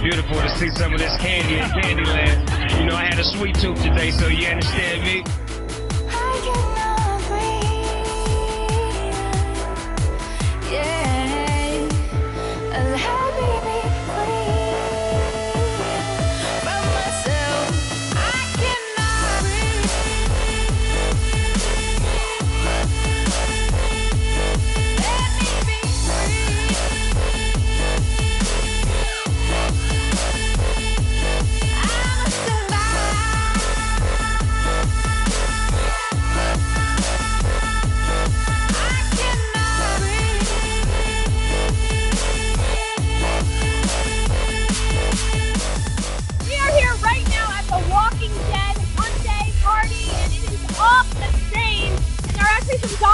beautiful to see some of this candy in Candyland. You know, I had a sweet tooth today, so you understand me?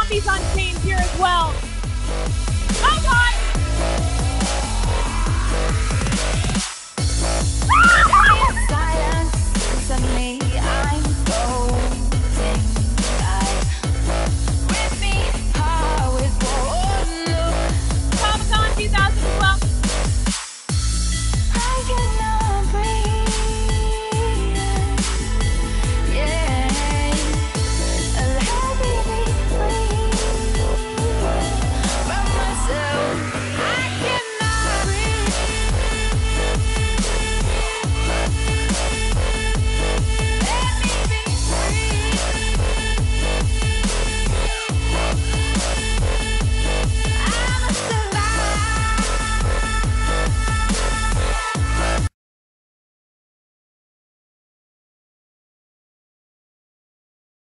Zombies on chains here as well.